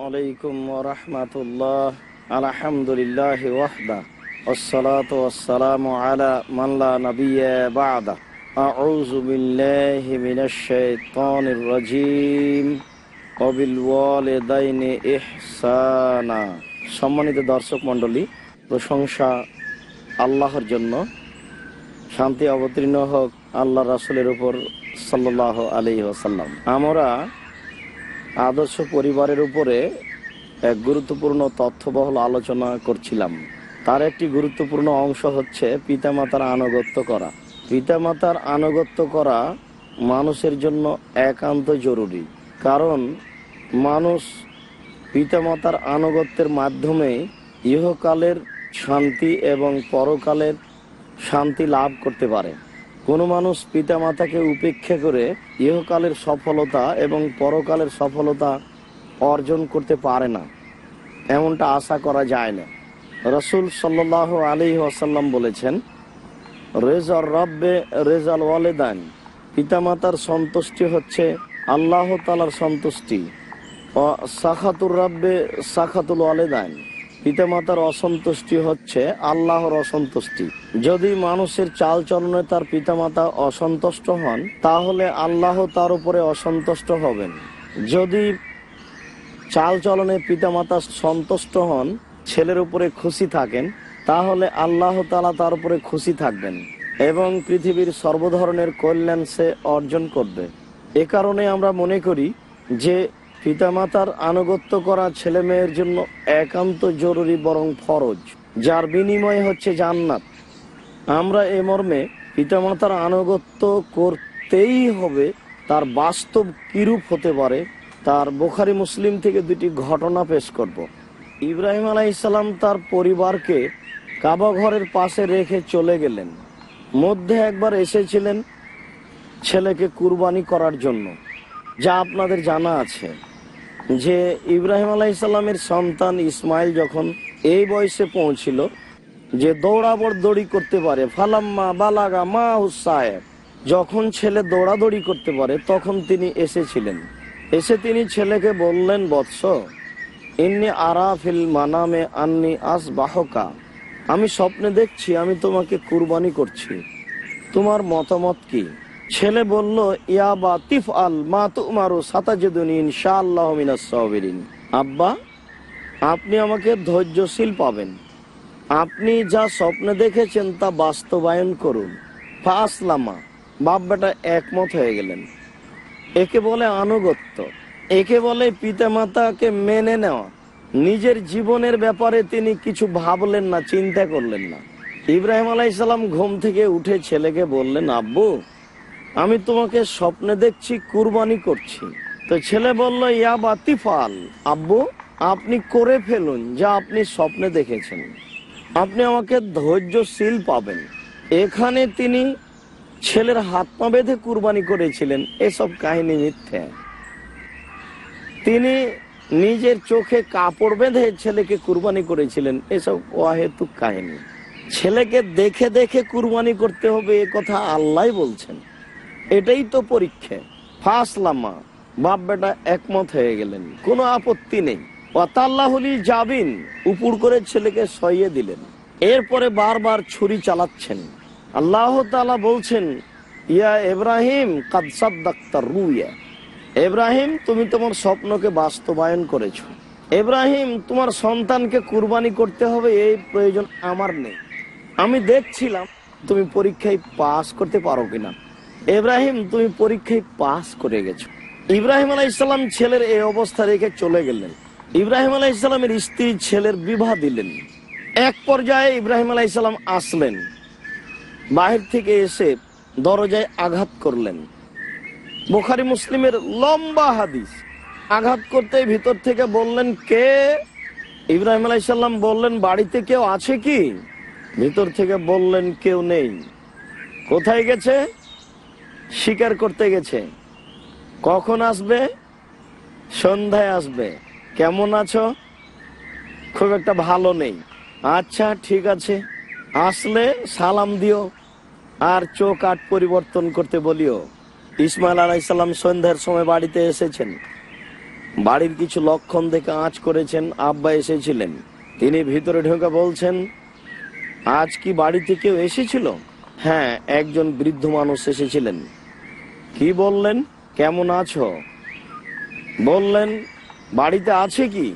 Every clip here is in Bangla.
عليكم ورحمة الله الحمد لله وحده والصلاة والسلام على من لا نبي بعده أعوذ بالله من الشيطان الرجيم وبالوالدين إحسانا সম্মানিত দর্শক মণ্ডলী প্রশংসা আল্লাহর জন্য শান্তি অবতীর্ণ হোক আল্লাহ রাসুলের উপর সাল্লাহ আলী ওসাল্লাম আমরা আদর্শ পরিবারের উপরে এক গুরুত্বপূর্ণ তথ্যবহল আলোচনা করছিলাম। তার একটি গুরুত্বপূর্ণ অংশ হচ্ছে পিতামাতার আনুগত্য করা। পিতামাতার আনুগত্য করা মানুষের জন্য একান্ত জরুরি। কারণ মানুষ পিতামাতার আনুগত্যের মাধ্যমে ইহকালের শান্তি এবং পরকালের শান্তি লাভ করতে পারে। কোনো মানুষ পিতামাতাকে উপেক্ষা করে ইহকালের সফলতা এবং পরকালের সফলতা অর্জন করতে পারে না। এমনটা আশা করা যায় না। রসুল সাল্লাহ আলী আসাল্লাম বলেছেন, রেজার রব্বে রেজাল ওয়ালেদান। পিতামাতার সন্তুষ্টি হচ্ছে আল্লাহ তালার সন্তুষ্টি। সাখাতুর রব্বে সাখাতুল ওয়ালেদান। পিতামাতার অসন্তুষ্টি হচ্ছে আল্লাহর অসন্তুষ্টি। যদি মানুষের চাল চলনে তার পিতামাতা অসন্তুষ্ট হন, তাহলে আল্লাহ তার উপরে অসন্তুষ্ট হবেন। যদি চাল চলনে পিতামাতা সন্তুষ্ট হন, ছেলের উপরে খুশি থাকেন, তাহলে আল্লাহ তালা তার উপরে খুশি থাকবেন এবং পৃথিবীর সর্বধরনের কল্যাণ সে অর্জন করবে। এ কারণে আমরা মনে করি যে পিতামাতার আনুগত্য করা ছেলে মেয়ের জন্য একান্ত জরুরি বরং ফরজ, যার বিনিময় হচ্ছে জান্নাত। আমরা এ মর্মে পিতামাতার আনুগত্য করতেই হবে, তার বাস্তব কিরূপ হতে পারে, তার বোখারি মুসলিম থেকে দুটি ঘটনা পেশ করব। ইব্রাহিম আলাইসাল্লাম তার পরিবারকে কাবা ঘরের পাশে রেখে চলে গেলেন। মধ্যে একবার এসেছিলেন ছেলেকে কুরবানি করার জন্য, যা আপনাদের জানা আছে। যে ইব্রাহিম আলাইসাল্লামের সন্তান ইসমাইল যখন এই বয়সে পৌঁছিল, যে দৌড়াবড় দড়ি করতে পারে, ফালাম্মা বালাগা মা হুসায়েব যখন ছেলে দৌড়াদৌড়ি করতে পারে, তখন তিনি এসেছিলেন। এসে তিনি ছেলেকে বললেন, বৎস, ইন্নি আরাফিল মানামে আন্নি আস বাহকা আমি স্বপ্নে দেখছি, আমি তোমাকে কুরবানি করছি। তোমার মতামত কি? ছেলে বলল, ইয়া বা তিফ আল মা তুমারু সাতাজেদুনি ইনশাআল্লাহ মিনাস আব্বা, আপনি আমাকে ধৈর্যশীল পাবেন। আপনি যা স্বপ্নে দেখেছেন তা বাস্তবায়ন করুন। ফাসলামা বাপ বেটা একমত হয়ে গেলেন। একে বলে আনুগত্য, একে বলে পিতামাতাকে মেনে নেওয়া। নিজের জীবনের ব্যাপারে তিনি কিছু ভাবলেন না, চিন্তা করলেন না। ইব্রাহিম আলাইসাল্লাম ঘুম থেকে উঠে ছেলেকে বললেন, আব্বু আমি তোমাকে স্বপ্নে দেখছি, কুরবানি করছি। তো ছেলে বলল, ইয়া বাতিফাল, আব্বু, আপনি করে ফেলুন যা আপনি স্বপ্নে দেখেছেন। আপনি আমাকে ধৈর্যশীল পাবেন। এখানে তিনি ছেলের হাত পা বেঁধে কুরবানি করেছিলেন। এসব কাহিনী মিথ্যে। তিনি নিজের চোখে কাপড় বেঁধে ছেলেকে কুরবানি করেছিলেন। এসব অহেতুক কাহিনী। ছেলেকে দেখে দেখে কুরবানি করতে হবে, এ কথা আল্লাহ বলছেন। এটাই তো পরীক্ষা। ফাসলামা বাপ বেটা একমত হয়ে গেলেন। কোনো আপত্তি নেই। অতাল্লাহলি যাবিন উপুর করে ছেলেকে সইয়ে দিলেন। এরপরে বারবার ছুরি চালাচ্ছেন। আল্লাহ তালা বলছেন, ইয়া এব্রাহিম কাদসাদ ডাক্তার রুইয়া। এব্রাহিম তুমি তোমার স্বপ্নকে বাস্তবায়ন করেছ। এব্রাহিম তোমার সন্তানকে কুরবানি করতে হবে, এই প্রয়োজন আমার নেই। আমি দেখছিলাম, তুমি পরীক্ষায় পাস করতে পারো কিনা। এব্রাহিম তুমি পরীক্ষায় পাস করে গেছো। ইব্রাহিম আলাইসাল্লাম ছেলের এই অবস্থা রেখে চলে গেলেন। ইব্রাহিম আলাইসাল্লামের স্ত্রী ছেলের বিবাহ দিলেন। এক পর্যায়ে ইব্রাহিম আলাইসাল্লাম আসলেন। বাহির থেকে এসে দরজায় আঘাত করলেন। বোখারি, মুসলিমের লম্বা হাদিস। আঘাত করতে ভিতর থেকে বললেন, কে? ইব্রাহিম আলাইসাল্লাম বললেন, বাড়িতে কেউ আছে কি? ভিতর থেকে বললেন, কেউ নেই। কোথায় গেছে? শিকার করতে গেছে। কখন আসবে? সন্ধ্যায় আসবে। কেমন আছো? খুব একটা ভালো নেই। আচ্ছা ঠিক আছে। আসলে সালাম দিও আর চোখ আট পরিবর্তন করতে বলিও। ইসমাইল আলাইসাল্লাম সন্ধ্যার সময় বাড়িতে এসেছেন। বাড়ির কিছু লক্ষণ দেখে আঁচ করেছেন। আব্বা এসেছিলেন। তিনি ভিতরে ঢুকে বলছেন, আজ কি বাড়িতে কেউ এসেছিল? হ্যাঁ একজন বৃদ্ধ মানুষ এসেছিলেন। কি বললেন? কেমন আছো? বললেন, বাড়িতে আছে কি?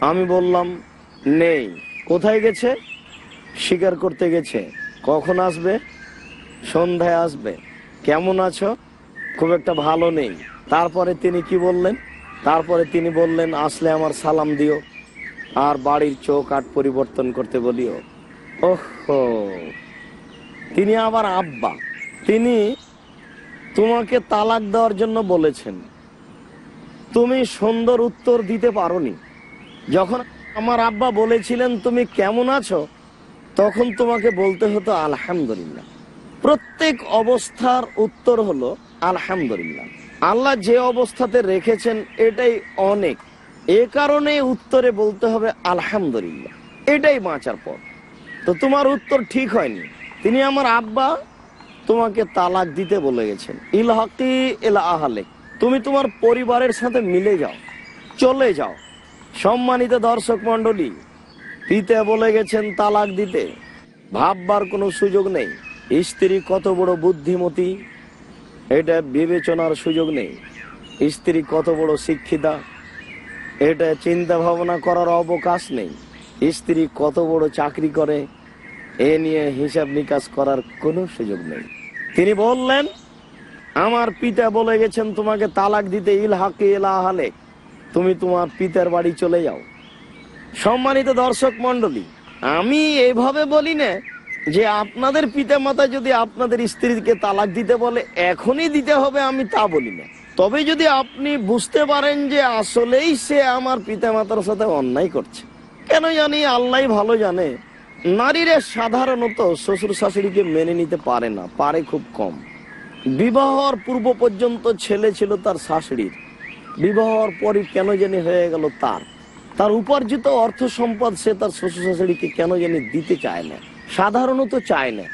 আমি বললাম, নেই। কোথায় গেছে? শিকার করতে গেছে। কখন আসবে? সন্ধ্যায় আসবে। কেমন আছো? খুব একটা ভালো নেই। তারপরে তিনি কি বললেন? তারপরে তিনি বললেন, আসলে আমার সালাম দিও আর বাড়ির চোখ আট পরিবর্তন করতে বলিও। ওহো! তিনি আবার আব্বা। তিনি তোমাকে তালাক দেওয়ার জন্য বলেছেন। তুমি সুন্দর উত্তর দিতে পারোনি। যখন আমার আব্বা বলেছিলেন, তুমি কেমন আছো? তখন তোমাকে বলতে হতো, আলহামদুলিল্লাহ। প্রত্যেক অবস্থার উত্তর হলো, আলহামদুলিল্লাহ। আল্লাহ যে অবস্থাতে রেখেছেন, এটাই অনেক। এ কারণে উত্তরে বলতে হবে, আলহামদুলিল্লাহ। এটাই বাঁচার পর তো তোমার উত্তর ঠিক হয়নি। তিনি আমার আব্বা তোমাকে তালাক দিতে বলে গেছেন। ইলহাকি এলা আহালে, তুমি তোমার পরিবারের সাথে মিলে যাও, চলে যাও। সম্মানিত দর্শক মন্ডলী পিতা বলে গেছেন তালাক দিতে। ভাববার কোনো সুযোগ নেই। স্ত্রী কত বড় বুদ্ধিমতী, এটা বিবেচনার সুযোগ নেই। স্ত্রী কত বড় শিক্ষিতা, এটা চিন্তা ভাবনা করার অবকাশ নেই। স্ত্রী কত বড় চাকরি করে, এ নিয়ে হিসাব নিকাশ করার কোনো সুযোগ নেই। তিনি বললেন, আমার পিতা বলে গেছেন তোমাকে তালাক দিতে ইলহাকে ইলাহালে তুমি তোমার পিতার বাড়ি চলে যাও। সম্মানিত দর্শক মন্ডলী আমি এইভাবে বলি না যে আপনাদের পিতা মাতা যদি আপনাদের স্ত্রীকে তালাক দিতে বলে, এখনই দিতে হবে, আমি তা বলি না। তবে যদি আপনি বুঝতে পারেন যে আসলেই সে আমার পিতা মাতার সাথে অন্যায় করছে, কেন জানি আল্লাহ ভালো জানে নারীরা সাধারণত শ্বশুর শাশুড়িকে মেনে নিতে পারে না, পারে খুব কম। বিবাহর পূর্ব পর্যন্ত ছেলে ছিল তার শাশুড়ির। বিবাহর পরই কেন জানি হয়ে গেল তার। তার উপার্জিত অর্থ সম্পদ সে তার শ্বশুর শাশুড়িকে কেন জানি দিতে চায় না, সাধারণত চায় না।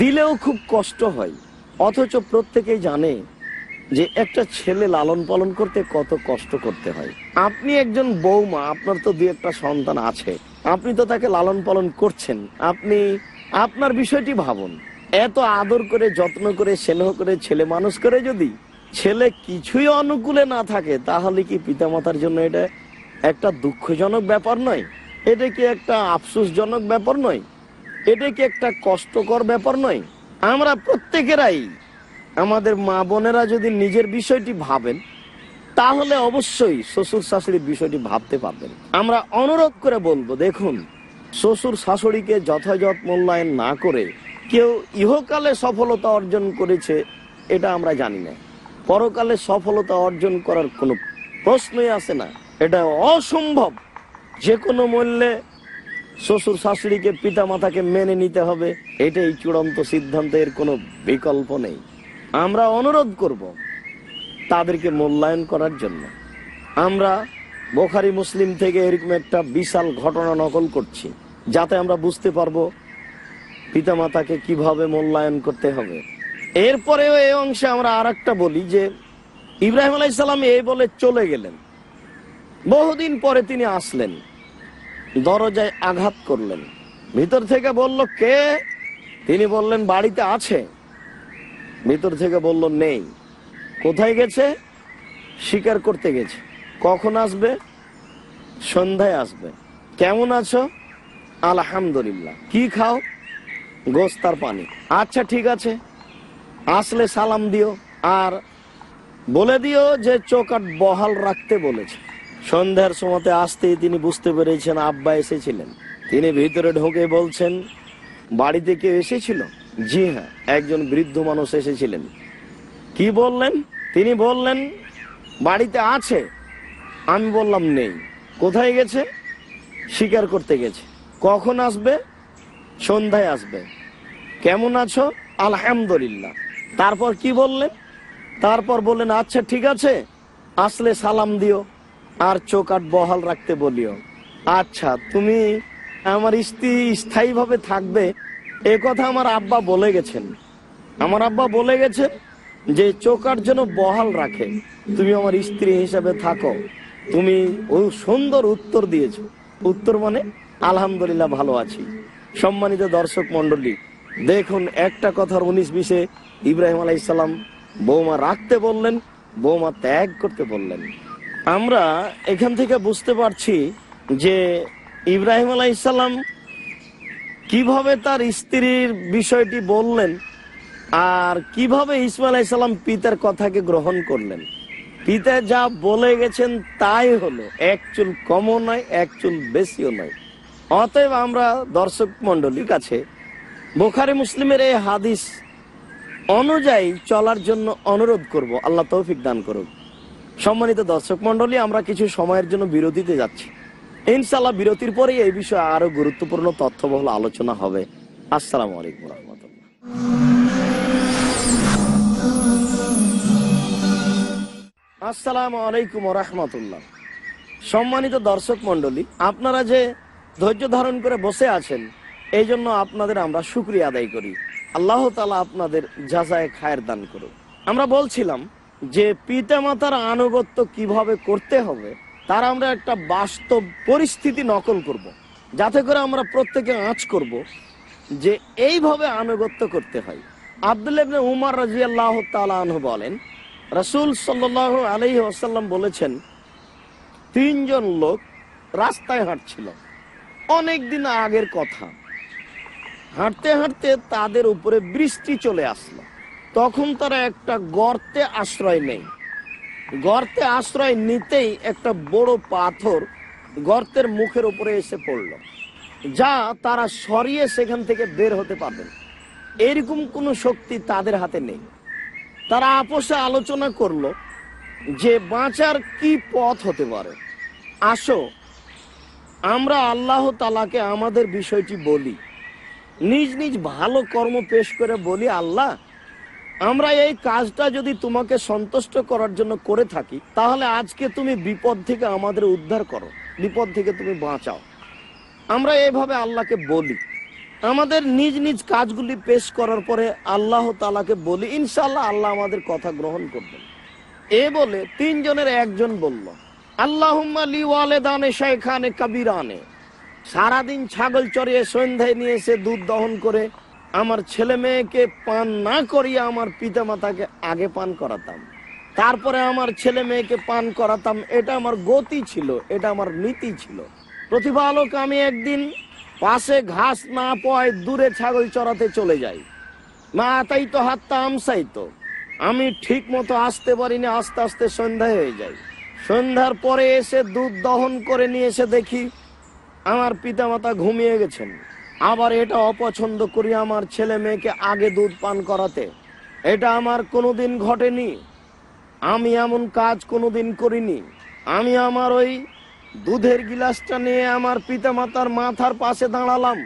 দিলেও খুব কষ্ট হয়, অথচ প্রত্যেকেই জানে যে একটা ছেলে লালন পালন করতে কত কষ্ট করতে হয়। আপনি একজন বৌমা, আপনার তো দু একটা সন্তান আছে আপনি তো তাকে লালন পালন করছেন। আপনি আপনার বিষয়টি ভাবুন। এত আদর করে, যত্ন করে, স্নেহ করে, ছেলে মানুষ করে যদি ছেলে কিছুই অনুকূলে না থাকে, তাহলে কি পিতামাতার জন্য এটা একটা দুঃখজনক ব্যাপার নয়? এটা কি একটা আফসোসজনক ব্যাপার নয়? এটা কি একটা কষ্টকর ব্যাপার নয়? আমরা প্রত্যেকেরাই, আমাদের মা বোনেরা যদি নিজের বিষয়টি ভাবেন তাহলে অবশ্যই শ্বশুর শাশুড়ির বিষয়টি ভাবতে পারবেন। আমরা অনুরোধ করে বলব, দেখুন, শ্বশুর শাশুড়িকে যথাযথ মূল্যায়ন না করে কেউ ইহকালে সফলতা অর্জন করেছে, এটা আমরা জানি না। পরকালে সফলতা অর্জন করার কোনো প্রশ্নই আসে না। এটা অসম্ভব। যে কোনো মূল্যে শ্বশুর শাশুড়িকে পিতা মাতাকে মেনে নিতে হবে, এটাই চূড়ান্ত সিদ্ধান্তের কোনো বিকল্প নেই। আমরা অনুরোধ করব তাদেরকে মূল্যায়ন করার জন্য। আমরা বোখারি মুসলিম থেকে এরকম একটা বিশাল ঘটনা নকল করছি, যাতে আমরা বুঝতে পারব পিতামাতাকে কীভাবে মূল্যায়ন করতে হবে। এরপরেও এই অংশে আমরা আর বলি যে, ইব্রাহিম আলাইসাল্লাম এই বলে চলে গেলেন। বহুদিন পরে তিনি আসলেন, দরজায় আঘাত করলেন। ভিতর থেকে বলল, কে? তিনি বললেন, বাড়িতে আছে। ভিতর থেকে বলল, নেই। কোথায় গেছে? শিকার করতে গেছে। কখন আসবে? সন্ধ্যায় আসবে। কেমন আছো? আলহামদুলিল্লাহ। কি খাও? গোস্তার পানি। আচ্ছা ঠিক আছে। আসলে সালাম দিও। আর বলে দিও যে চোকাট বহাল রাখতে বলেছে। সন্ধ্যার সময়তে আসতেই তিনি বুঝতে পেরেছেন আব্বা এসেছিলেন। তিনি ভিতরে ঢোকে বলছেন, বাড়িতে কেউ এসেছিল? জি হ্যাঁ একজন বৃদ্ধ মানুষ এসেছিলেন। কি বললেন? তিনি বললেন, বাড়িতে আছে। আমি বললাম, নেই। কোথায় গেছে? শিকার করতে গেছে। কখন আসবে? সন্ধ্যায় আসবে। কেমন আছো? আলহামদুলিল্লাহ। তারপর কি বললেন? তারপর বললেন আচ্ছা ঠিক আছে। আসলে সালাম দিও আর চোখ আট বহাল রাখতে বলিও। আচ্ছা তুমি আমার স্ত্রী স্থায়ীভাবে থাকবে? এ কথা আমার আব্বা বলে গেছেন। আমার আব্বা বলে গেছে যে চোখার জন্য বহাল রাখে। তুমি আমার স্ত্রী হিসাবে থাকো। তুমি ও সুন্দর উত্তর দিয়েছ। উত্তর মানে আলহামদুলিল্লাহ ভালো আছি। সম্মানিত দর্শক মন্ডলী দেখুন একটা কথার উনিশ বিশে ইব্রাহিম আলাইসাল্লাম বৌমা রাখতে বললেন, বৌমা ত্যাগ করতে বললেন। আমরা এখান থেকে বুঝতে পারছি যে ইব্রাহিম আলাইসাল্লাম কীভাবে তার স্ত্রীর বিষয়টি বললেন আর কীভাবে ইসমাইল আলাইসাল্লাম পিতার কথাকে গ্রহণ করলেন? পিতা যা বলে গেছেন তাই হলো। এক চুল কমও নয়, এক চুল বেশিও নয়। অতএব আমরা দর্শক মন্ডলীর কাছে বোখারি মুসলিমের এই হাদিস অনুযায়ী চলার জন্য অনুরোধ করব। আল্লাহ তৌফিক দান করুক। সম্মানিত দর্শক মন্ডলী আমরা কিছু সময়ের জন্য বিরতিতে যাচ্ছি। ইনশাল্লাহ বিরতির পরেই এই বিষয়ে আরও গুরুত্বপূর্ণ তথ্যবহুল আলোচনা হবে। আসসালামু আলাইকুম রহমতুল্লাহ। আসসালামু আলাইকুম রহমতুল্লাহ। সম্মানিত দর্শক মন্ডলী আপনারা যে ধৈর্য ধারণ করে বসে আছেন, এই জন্য আপনাদের আমরা শুক্রিয়া আদায় করি। আল্লাহ তালা আপনাদের যাচায় খায়ের দান করুক। আমরা বলছিলাম যে পিতা মাতার আনুগত্য কীভাবে করতে হবে, তার আমরা একটা বাস্তব পরিস্থিতি নকল করব। যাতে করে আমরা প্রত্যেকে আঁচ করব যে এইভাবে আনুগত্য করতে হয়। আব্দুল ইবনে উমার রাজিয়াল্লাহ তালাহ বলেন রসুল সাল্লাহ আলহি আসাল্লাম বলেছেন, তিনজন লোক রাস্তায় হাঁটছিল। অনেক দিন আগের কথা। হাঁটতে হাঁটতে তাদের উপরে বৃষ্টি চলে আসলো। তখন তারা একটা গর্তে আশ্রয় নেই গর্তে আশ্রয় নিতেই একটা বড় পাথর গর্তের মুখের উপরে এসে পড়ল, যা তারা সরিয়ে সেখান থেকে বের হতে পারবেন এরকম কোনো শক্তি তাদের হাতে নেই। তারা আপোষে আলোচনা করল যে বাঁচার কি পথ হতে পারে। আসো, আমরা আল্লাহ তালাকে আমাদের বিষয়টি বলি। নিজ নিজ ভালো কর্ম পেশ করে বলি, আল্লাহ, আমরা এই কাজটা যদি তোমাকে সন্তুষ্ট করার জন্য করে থাকি, তাহলে আজকে তুমি বিপদ থেকে আমাদের উদ্ধার করো, বিপদ থেকে তুমি বাঁচাও। আমরা এইভাবে আল্লাহকে বলি। আমাদের নিজ নিজ কাজগুলি পেশ করার পরে আল্লাহ তালাকে বলি ইনশাল্লাহ আল্লাহ আমাদের কথা গ্রহণ করবেন। এ বলে তিনজনের একজন বলল আল্লাহ দানে শেখানে কাবিরানে। সারাদিন ছাগল চড়িয়ে সন্ধ্যায় নিয়ে এসে দুধ দহন করে আমার ছেলে মেয়েকে পান না করিয়ে আমার পিতা মাতাকে আগে পান করাতাম। তারপরে আমার ছেলে মেয়েকে পান করাতাম, এটা আমার গতি ছিল, এটা আমার নীতি ছিল। প্রতিপালক, আমি একদিন পাশে ঘাস না পায় দূরে ছাগল চড়াতে চলে যাই। মা, তাই তো হাতটা আমসাই তো। আমি ঠিক মতো আসতে পারিনি, আস্তে আস্তে সন্ধ্যা হয়ে যায়। সন্ধ্যার পরে এসে দুধ দহন করে নিয়ে এসে দেখি, আমার পিতামাতা ঘুমিয়ে গেছেন। আবার এটা অপছন্দ করি আমার ছেলে মেয়েকে আগে দুধ পান করাতে। এটা আমার কোনোদিন ঘটেনি। আমি এমন কাজ কোনোদিন করিনি। আমি আমার ওই দুধের গিলাসটা নিয়ে আমার পিতামাতার মাথার পাশে দাঁড়ালাম।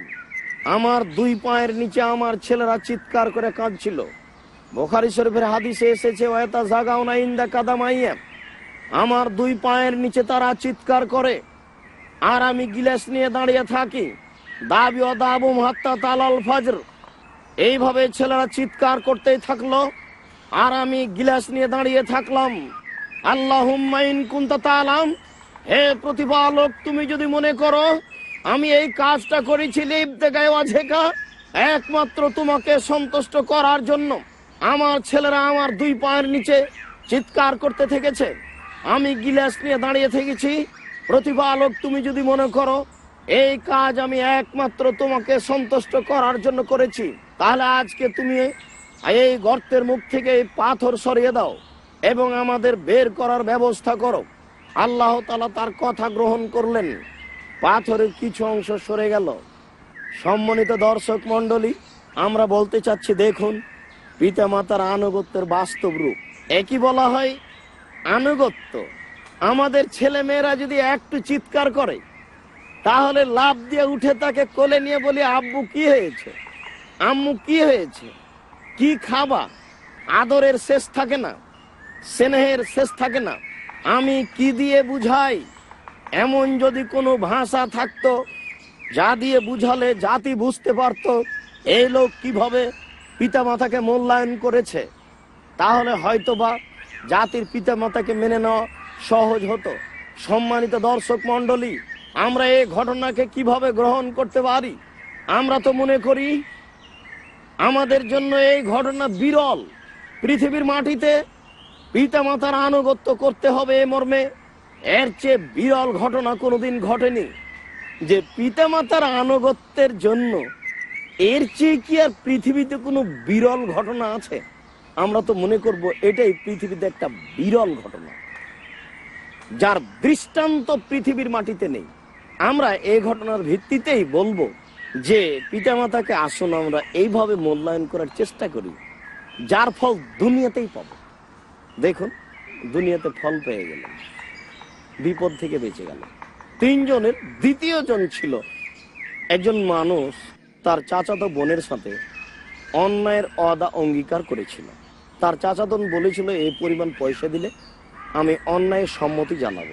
আমার দুই পায়ের নিচে আমার ছেলেরা চিৎকার করে কাঁদছিল। বোখারি শরীফের হাদিসে এসেছে ওয়াতা জাগাও না ইন্দা কাদামাইয়া। আমার দুই পায়ের নিচে তারা চিৎকার করে, আর আমি গিলাস নিয়ে দাঁড়িয়ে থাকি। দাবি ও দাবু হাত্তা তালাল ফজর। এইভাবে ছেলেরা চিৎকার করতেই থাকল, আর আমি গিলাস নিয়ে দাঁড়িয়ে থাকলাম। আল্লাহ কুন্তা তালাম। হে প্রতিপালক, তুমি যদি মনে করো, আমি এই কাজটা করেছি একমাত্র তোমাকে সন্তুষ্ট করার জন্য আমার ছেলেরা আমার দুই পায়ের নিচে চিৎকার করতে থেকেছে। আমি গিলাস নিয়ে দাঁড়িয়ে থেকেছি। প্রতিপালক, তুমি যদি মনে করো, এই কাজ আমি একমাত্র তোমাকে সন্তুষ্ট করার জন্য করেছি, তাহলে আজকে তুমি এই গর্তের মুখ থেকে এই পাথর সরিয়ে দাও এবং আমাদের বের করার ব্যবস্থা করো। আল্লাহ তালা তার কথা গ্রহণ করলেন। পাথরের কিছু অংশ সরে গেল। সম্মানিত দর্শক মন্ডলী আমরা বলতে চাচ্ছি, দেখুন পিতা মাতার আনুগত্যের বাস্তব রূপ। একই বলা হয়, আনুগত্য। আমাদের ছেলে মেয়েরা যদি একটু চিৎকার করে, তাহলে লাভ দিয়ে উঠে তাকে কোলে নিয়ে বলি, আব্বু, কি হয়েছে? আম্মু, কি হয়েছে? কি খাবা? আদরের শেষ থাকে না, স্নেহের শেষ থাকে না। আমি কি দিয়ে বুঝাই? এমন যদি কোনো ভাষা থাকতো, যা দিয়ে বুঝালে জাতি বুঝতে পারতো, এই লোক কীভাবে পিতা মাতাকে মূল্যায়ন করেছে? তাহলে হয়তোবা জাতির পিতামাতাকে মেনে নেওয়া সহজ হতো। সম্মানিত দর্শক মণ্ডলী, আমরা এই ঘটনাকে কীভাবে গ্রহণ করতে পারি? আমরা তো মনে করি, আমাদের জন্য এই ঘটনা বিরল। পৃথিবীর মাটিতে পিতামাতার আনুগত্য করতে হবে এ মর্মে। এর চেয়ে বিরল ঘটনা কোনোদিন ঘটেনি যে পিতামাতার আনুগত্যের জন্য এর চেয়ে কি আর পৃথিবীতে কোনো বিরল ঘটনা আছে? আমরা তো মনে করব এটাই পৃথিবীতে একটা বিরল ঘটনা। যার দৃষ্টান্ত পৃথিবীর মাটিতে নেই। আমরা এই ঘটনার ভিত্তিতেই বলব যে পিতামাতাকে আসুন আমরা এইভাবে মূল্যায়ন করার চেষ্টা করি, যার ফল দুনিয়াতেই পাব। দেখুন, দুনিয়াতে ফল পেয়ে গেল, বিপদ থেকে বেঁচে গেল। তিনজনের দ্বিতীয় জন ছিল একজন মানুষ, তার চাচাতো বোনের সাথে অন্যায়ের অদা অঙ্গীকার করেছিল। তার চাচাতন বলেছিল, এই পরিমাণ পয়সা দিলে আমি অন্যায়ের সম্মতি জানাব।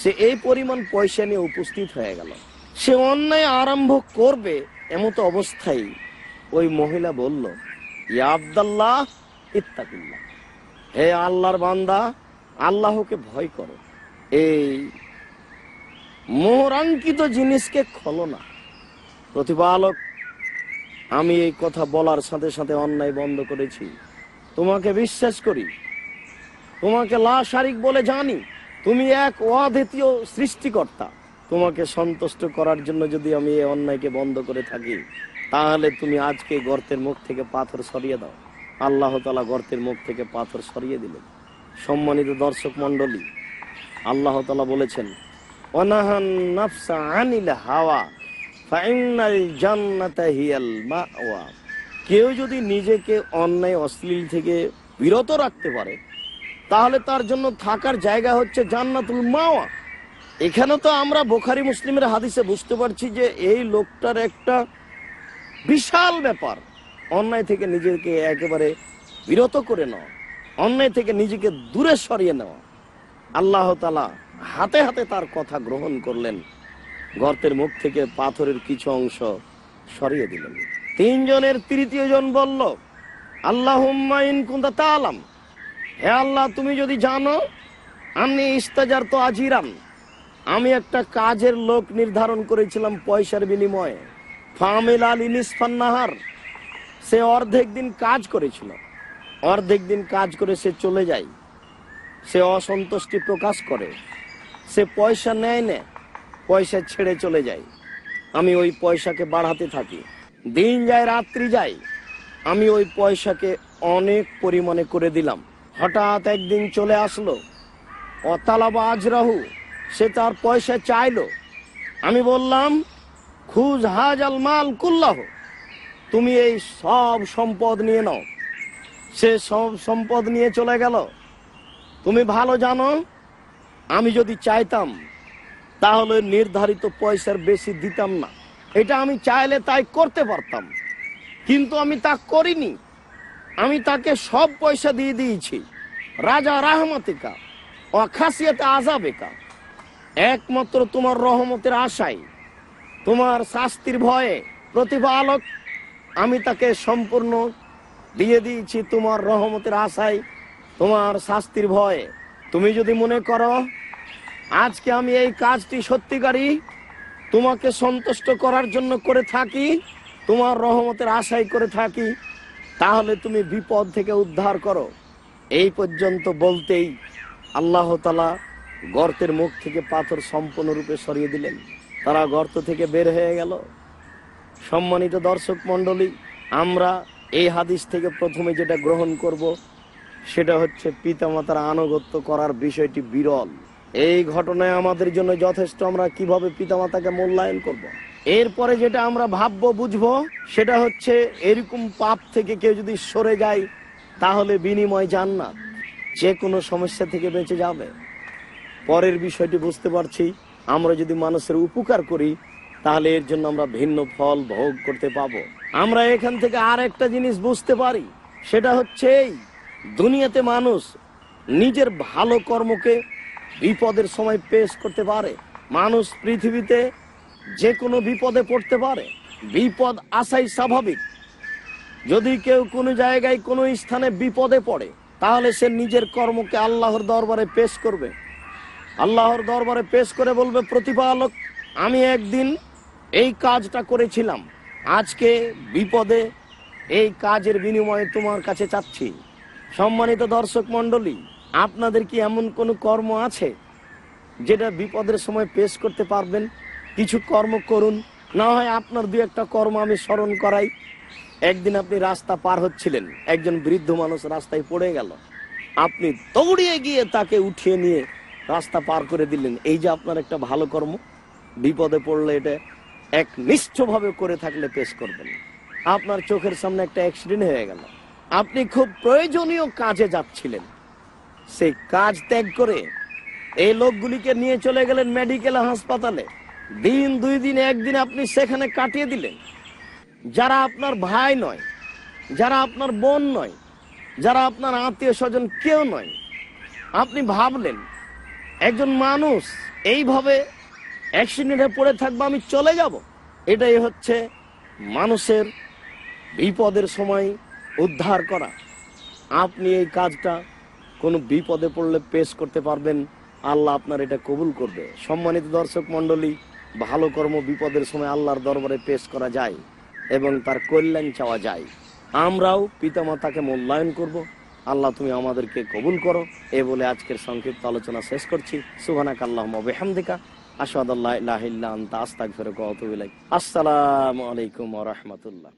সে এই পরিমাণ পয়সা নিয়ে উপস্থিত হয়ে গেল। সে অন্যায় আরম্ভ করবে এমতো অবস্থায় ওই মহিলা বলল, ইয়া আবদাল্লাহ, ইত্তাকিল্লাহ। হে আল্লাহর বান্দা, আল্লাহকে ভয় করো। এই মোহরাঙ্কিত জিনিসকে খলো না। প্রতিপালক, আমি এই কথা বলার সাথে সাথে অন্যায় বন্ধ করেছি। তোমাকে বিশ্বাস করি। তোমাকে লাশারিক বলে জানি। তুমি এক অদ্বিতীয় সৃষ্টিকর্তা। তোমাকে সন্তুষ্ট করার জন্য যদি আমি এই অন্যায়কে বন্ধ করে থাকি, তাহলে তুমি আজকে গর্তের মুখ থেকে পাথর সরিয়ে দাও। আল্লাহ তালা গর্তের মুখ থেকে পাথর সরিয়ে দিলেন। সম্মানিত দর্শক মন্ডলী আল্লাহ তালা বলেছেন অনাহান নাফসা হাওয়া কেউ যদি নিজেকে অন্যায়, অশ্লীল থেকে বিরত রাখতে পারে, তাহলে তার জন্য থাকার জায়গা হচ্ছে জান্নাতুল মাওয়া। এখানে তো আমরা বোখারি মুসলিমের হাদিসে বুঝতে পারছি যে এই লোকটার একটা বিশাল ব্যাপার। অন্যায় থেকে নিজেকে একেবারে বিরত করে নেওয়া অন্যায় থেকে নিজেকে দূরে সরিয়ে নেওয়া আল্লাহ তালা হাতে হাতে তার কথা গ্রহণ করলেন। গর্তের মুখ থেকে পাথরের কিছু অংশ সরিয়ে দিলেন। তিনজনের তৃতীয় জন বলল আল্লাহ তালাম হে আল্লাহ, তুমি যদি জানো, আমি ইস্তাজার তো আজিরান। আমি একটা কাজের লোক নির্ধারণ করেছিলাম পয়সার বিনিময়ে। ফামেল আলী নিসফান্নাহার সে অর্ধেক দিন কাজ করেছিল। অর্ধেক দিন কাজ করে সে চলে যায়। সে অসন্তুষ্টি প্রকাশ করে। সে পয়সা নেয় না, পয়সা ছেড়ে চলে যায়। আমি ওই পয়সাকে বাড়াতে থাকি। দিন যায়, রাত্রি যায়। আমি ওই পয়সাকে অনেক পরিমাণে করে দিলাম। হঠাৎ একদিন চলে আসলো। অতালাবা আজরাহু, সে তার পয়সা চাইলো। আমি বললাম, খুজ হাজ আল মাল কুল্লাহ। তুমি এই সব সম্পদ নিয়ে নাও। সে সব সম্পদ নিয়ে চলে গেল। তুমি ভালো জানো আমি যদি চাইতাম, তাহলে নির্ধারিত পয়সার বেশি দিতাম না। এটা আমি চাইলে তাই করতে পারতাম। কিন্তু আমি তা করিনি। আমি তাকে সব পয়সা দিয়ে দিয়েছি। রাজা রাহমাতিকা অখাসিয়াতে আজাবেকা একমাত্র তোমার রহমতের আশায়, তোমার শাস্তির ভয়ে প্রতিপালক আমি তাকে সম্পূর্ণ দিয়ে দিয়েছি তোমার রহমতের আশায়, তোমার শাস্তির ভয়ে। তুমি যদি মনে করো, আজকে আমি এই কাজটি সত্যিকারই তোমাকে সন্তুষ্ট করার জন্য করে থাকি, তোমার রহমতের আশাই করে থাকি, তাহলে তুমি বিপদ থেকে উদ্ধার করো। এই পর্যন্ত বলতেই আল্লাহ তালা গর্তের মুখ থেকে পাথর সম্পূর্ণরূপে সরিয়ে দিলেন। তারা গর্ত থেকে বের হয়ে গেল। সম্মানিত দর্শক মণ্ডলী, আমরা এই হাদিস থেকে প্রথমে যেটা গ্রহণ করব, সেটা হচ্ছে পিতামাতার আনুগত্য করার বিষয়টি বিরল। এই ঘটনায় আমাদের জন্য যথেষ্ট, আমরা কীভাবে পিতামাতাকে মূল্যায়ন করব। এরপরে যেটা আমরা ভাববো, বুঝব, সেটা হচ্ছে এরকম পাপ থেকে কেউ যদি সরে যায়, তাহলে বিনিময় জান্নাত। যে কোনো সমস্যা থেকে বেঁচে যাবে। পরের বিষয়টি বুঝতে পারছি, আমরা যদি মানুষের উপকার করি তাহলে এর জন্য আমরা ভিন্ন ফল ভোগ করতে পাবো। আমরা এখান থেকে আর একটা জিনিস বুঝতে পারি। সেটা হচ্ছে এই, দুনিয়াতে মানুষ নিজের ভালো কর্মকে বিপদের সময় পেশ করতে পারে। মানুষ পৃথিবীতে যে কোনো বিপদে পড়তে পারে। বিপদ আসাই স্বাভাবিক। যদি কেউ কোনো জায়গায় কোনো স্থানে বিপদে পড়ে, তাহলে সে নিজের কর্মকে আল্লাহর দরবারে পেশ করবে। আল্লাহর দরবারে পেশ করে বলবে, প্রতিপালক, আমি একদিন এই কাজটা করেছিলাম। আজকে বিপদে এই কাজের বিনিময়ে তোমার কাছে চাচ্ছি। সম্মানিত দর্শক মণ্ডলী, আপনাদের কি এমন কোনো কর্ম আছে যেটা বিপদের সময় পেশ করতে পারবেন? কিছু কর্ম করুন। না হয় আপনার দু একটা কর্ম আমি স্মরণ করাই। একদিন আপনি রাস্তা পার হচ্ছিলেন। একজন বৃদ্ধ মানুষ রাস্তায় পড়ে গেল। আপনি দৌড়িয়ে গিয়ে তাকে উঠিয়ে নিয়ে রাস্তা পার করে দিলেন। এই যে আপনার একটা ভালো কর্ম। বিপদে পড়লে এটা এক নিষ্ঠভাবে করে থাকলে পেশ করবেন। আপনার চোখের সামনে একটা অ্যাক্সিডেন্ট হয়ে গেল। আপনি খুব প্রয়োজনীয় কাজে যাচ্ছিলেন। সেই কাজ ত্যাগ করে এই লোকগুলিকে নিয়ে চলে গেলেন মেডিকেল হাসপাতালে। দিন, দুই দিন, একদিন আপনি সেখানে কাটিয়ে দিলেন। যারা আপনার ভাই নয়, যারা আপনার বোন নয়, যারা আপনার আত্মীয় স্বজন কেউ নয়, আপনি ভাবলেন, একজন মানুষ এইভাবে অ্যাক্সিডেন্টে পড়ে থাকবে, আমি চলে যাব। এটাই হচ্ছে মানুষের বিপদের সময় উদ্ধার করা। আপনি এই কাজটা কোনো বিপদে পড়লে পেশ করতে পারবেন। আল্লাহ আপনার এটা কবুল করবে। সম্মানিত দর্শক মণ্ডলী, ভালো কর্ম বিপদের সময় আল্লাহর দরবারে পেশ করা যায় এবং তার কল্যাণ চাওয়া যায়। আমরাও পিতামাতাকে মূল্যায়ন করব। আল্লাহ তুমি আমাদেরকে কবুল করো। এ বলে আজকের সংক্ষিপ্ত আলোচনা শেষ করছি। সুবানাক আল্লাহ বেহামদিকা। আসাদ আসসালামু আলাইকুম রহমতুল্লাহ।